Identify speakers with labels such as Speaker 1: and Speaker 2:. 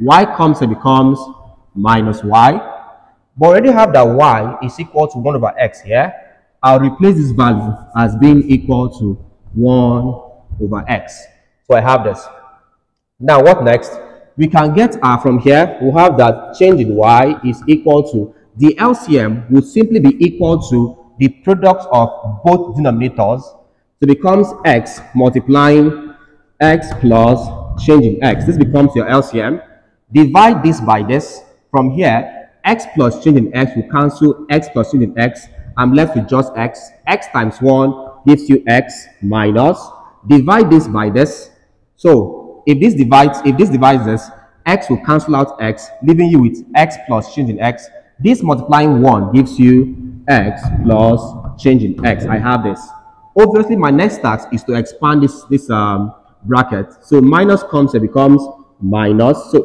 Speaker 1: y comes and becomes minus y. But already have that y is equal to 1 over x here. I'll replace this value as being equal to 1 over x. So I have this. Now what next? We can get uh, from here, we'll have that change in y is equal to, the LCM would simply be equal to the product of both denominators. So it becomes x multiplying x plus change in x. This becomes your LCM. Divide this by this. From here, x plus change in x will cancel x plus change in x. I'm left with just x. x times 1 gives you x minus. Divide this by this. So if this divides, if this divides this, x will cancel out x, leaving you with x plus change in x. This multiplying 1 gives you x plus change in x. I have this. Obviously, my next task is to expand this, this um, bracket. So minus comes and becomes minus. So